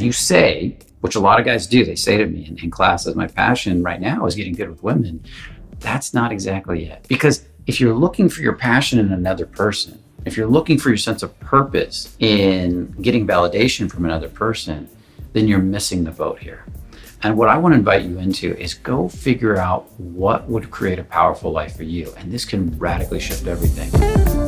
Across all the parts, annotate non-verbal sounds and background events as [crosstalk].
You say, which a lot of guys do, they say to me in, in classes, my passion right now is getting good with women. That's not exactly it. Because if you're looking for your passion in another person, if you're looking for your sense of purpose in getting validation from another person, then you're missing the boat here. And what I want to invite you into is go figure out what would create a powerful life for you. And this can radically shift everything.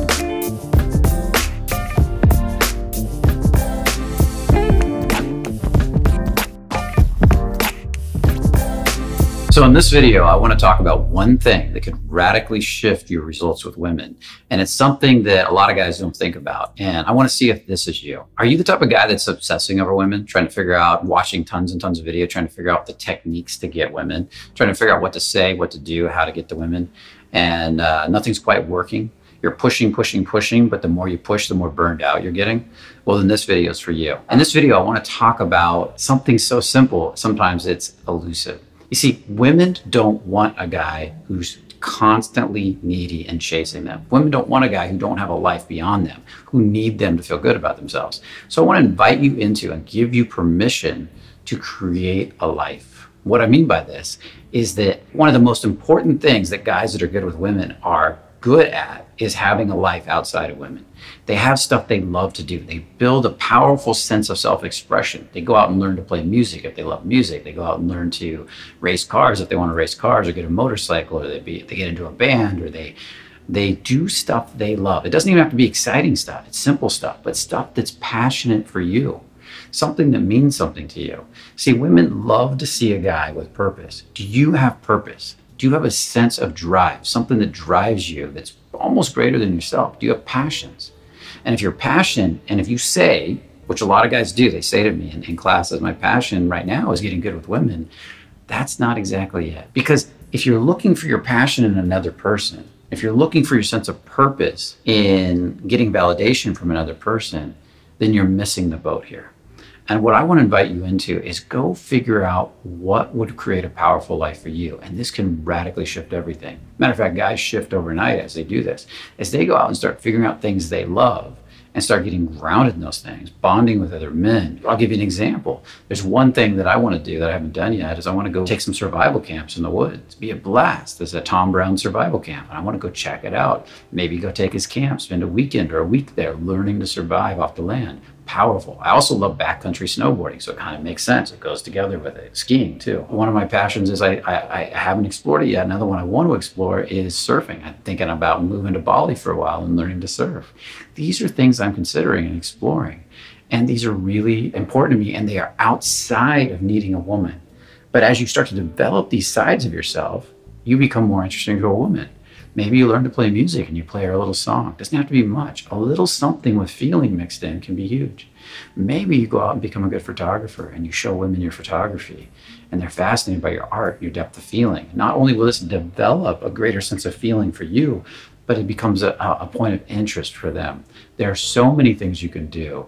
So in this video, I want to talk about one thing that could radically shift your results with women. And it's something that a lot of guys don't think about. And I want to see if this is you. Are you the type of guy that's obsessing over women, trying to figure out, watching tons and tons of video, trying to figure out the techniques to get women, trying to figure out what to say, what to do, how to get the women, and uh, nothing's quite working? You're pushing, pushing, pushing, but the more you push, the more burned out you're getting. Well, then this video is for you. In this video, I want to talk about something so simple. Sometimes it's elusive you see, women don't want a guy who's constantly needy and chasing them. Women don't want a guy who don't have a life beyond them, who need them to feel good about themselves. So I want to invite you into and give you permission to create a life. What I mean by this is that one of the most important things that guys that are good with women are good at is having a life outside of women. They have stuff they love to do. They build a powerful sense of self expression. They go out and learn to play music if they love music. They go out and learn to race cars if they want to race cars or get a motorcycle or they, be, they get into a band or they. They do stuff they love. It doesn't even have to be exciting stuff. It's simple stuff, but stuff that's passionate for you something that means something to you. See, women love to see a guy with purpose. Do you have purpose? Do you have a sense of drive, something that drives you that's almost greater than yourself? Do you have passions? And if your passion, and if you say, which a lot of guys do, they say to me in, in classes, my passion right now is getting good with women, that's not exactly it. Because if you're looking for your passion in another person, if you're looking for your sense of purpose in getting validation from another person, then you're missing the boat here. And what I want to invite you into is go figure out what would create a powerful life for you. And this can radically shift everything. Matter of fact, guys shift overnight as they do this. As they go out and start figuring out things they love and start getting grounded in those things, bonding with other men. I'll give you an example. There's one thing that I want to do that I haven't done yet is I want to go take some survival camps in the woods. Be a blast. There's a Tom Brown survival camp and I want to go check it out. Maybe go take his camp, spend a weekend or a week there learning to survive off the land powerful. I also love backcountry snowboarding, so it kind of makes sense. It goes together with it. Skiing too. One of my passions is I, I, I, haven't explored it yet. Another one I want to explore is surfing. I'm thinking about moving to Bali for a while and learning to surf. These are things I'm considering and exploring. And these are really important to me, and they are outside of needing a woman. But as you start to develop these sides of yourself, you become more interesting to a woman. Maybe you learn to play music and you play her a little song. Doesn't have to be much. A little something with feeling mixed in can be huge. Maybe you go out and become a good photographer and you show women your photography and they're fascinated by your art, your depth of feeling. Not only will this develop a greater sense of feeling for you, but it becomes a, a point of interest for them. There are so many things you can do.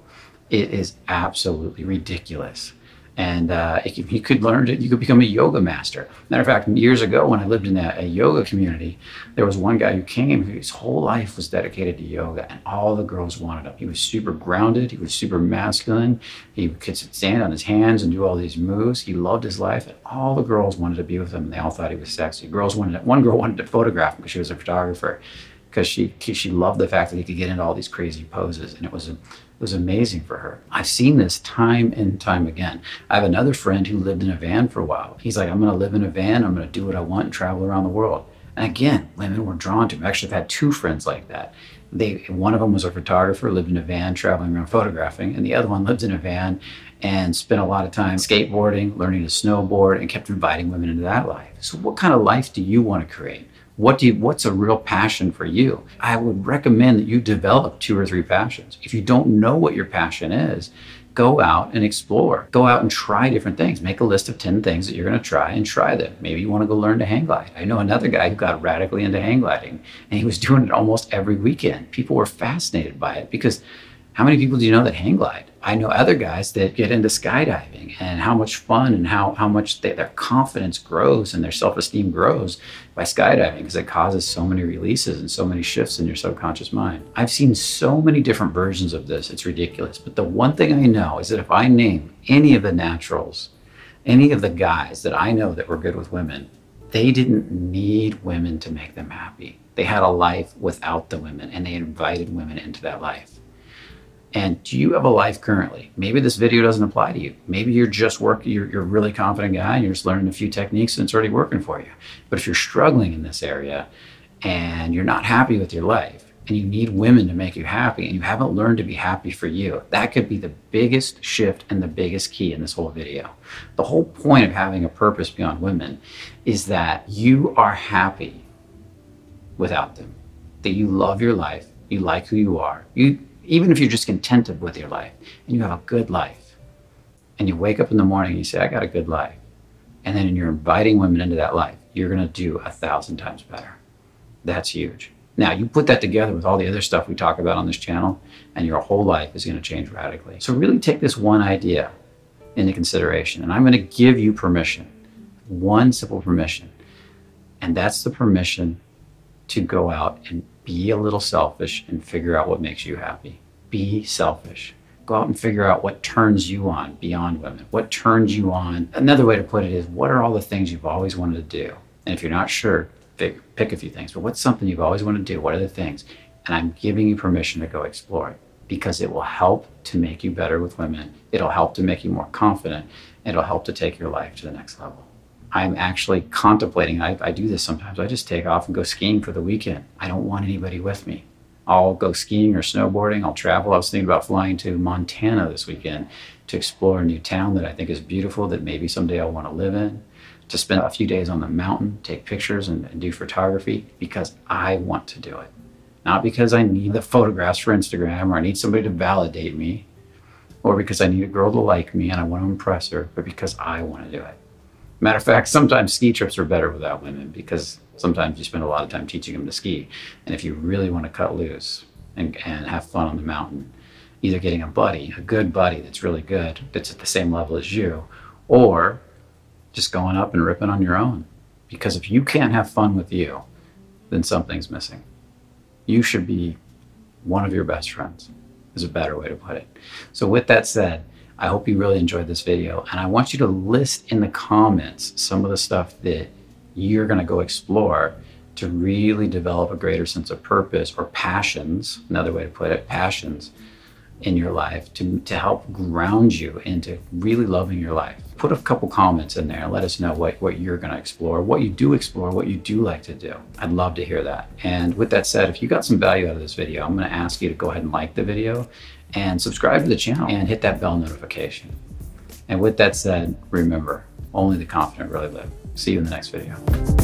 It is absolutely ridiculous and uh, you could learn to, you could become a yoga master. Matter of fact, years ago when I lived in a, a, yoga community, there was one guy who came whose whole life was dedicated to yoga, and all the girls wanted him. He was super grounded, he was super masculine, he could stand on his hands and do all these moves. He loved his life, and all the girls wanted to be with him. And they all thought he was sexy. Girls wanted, to, one girl wanted to photograph him because she was a photographer, because she she loved the fact that he could get into all these crazy poses, and it was a it was amazing for her. I've seen this time and time again. I have another friend who lived in a van for a while. He's like, I'm going to live in a van. I'm going to do what I want and travel around the world. And again, women were drawn to him. Actually, I've had two friends like that. They, one of them was a photographer, lived in a van, traveling around photographing, and the other one lived in a van and spent a lot of time skateboarding, learning to snowboard, and kept inviting women into that life. So, what kind of life do you want to create? What do you, what's a real passion for you? I would recommend that you develop two or three passions. If you don't know what your passion is, go out and explore. Go out and try different things. Make a list of 10 things that you're going to try and try them. Maybe you want to go learn to hang glide. I know another guy who got radically into hang gliding and he was [laughs] doing it almost every weekend. People were fascinated by it because how many people do you know that hang glide? I know other guys that get into skydiving and how much fun and how, how much they, their confidence grows and their self esteem grows by skydiving because it causes so many releases and so many shifts in your subconscious mind. I've seen so many different versions of this, it's ridiculous. But the one thing I know is that if I name any of the naturals, any of the guys that I know that were good with women, they didn't need women to make them happy. They had a life without the women and they invited women into that life. And do you have a life currently? Maybe this video doesn't apply to you. Maybe you're just working, you're, you're a really confident guy and you're just learning a few techniques and it's already working for you. But if you're struggling in this area and you're not happy with your life and you need women to make you happy and you haven't learned to be happy for you, that could be the biggest shift and the biggest key in this whole video. The whole point of having a purpose beyond women is that you are happy without them, that you love your life, you like who you are, you even if you're just contented with your life and you have a good life, and you wake up in the morning and you say, I got a good life, and then you're inviting women into that life, you're going to do a thousand times better. That's huge. Now, you put that together with all the other stuff we talk about on this channel, and your whole life is going to change radically. So, really take this one idea into consideration, and I'm going to give you permission one simple permission, and that's the permission to go out and be a little selfish and figure out what makes you happy. Be selfish. Go out and figure out what turns you on beyond women. What turns you on? Another way to put it is what are all the things you've always wanted to do? And if you're not sure, pick, pick a few things. But what's something you've always wanted to do? What are the things? And I'm giving you permission to go explore it because it will help to make you better with women. It'll help to make you more confident. It'll help to take your life to the next level. I'm actually contemplating, I, I do this sometimes. I just take off and go skiing for the weekend. I don't want anybody with me. I'll go skiing or snowboarding. I'll travel. I was thinking about flying to Montana this weekend to explore a new town that I think is beautiful that maybe someday I'll want to live in, to spend a few days on the mountain, take pictures and, and do photography because I want to do it. Not because I need the photographs for Instagram or I need somebody to validate me or because I need a girl to like me and I want to impress her, but because I want to do it. Matter of fact, sometimes ski trips are better without women because sometimes you spend a lot of time teaching them to ski. And if you really want to cut loose and, and have fun on the mountain, either getting a buddy, a good buddy that's really good, that's at the same level as you, or just going up and ripping on your own. Because if you can't have fun with you, then something's missing. You should be one of your best friends, is a better way to put it. So, with that said, I hope you really enjoyed this video. And I want you to list in the comments some of the stuff that you're going to go explore to really develop a greater sense of purpose or passions, another way to put it, passions in your life to, to help ground you into really loving your life. Put a couple comments in there let us know what, what you're going to explore, what you do explore, what you do like to do. I'd love to hear that. And with that said, if you got some value out of this video, I'm going to ask you to go ahead and like the video and subscribe to the channel and hit that bell notification. And with that said, remember, only the confident really live. See you in the next video.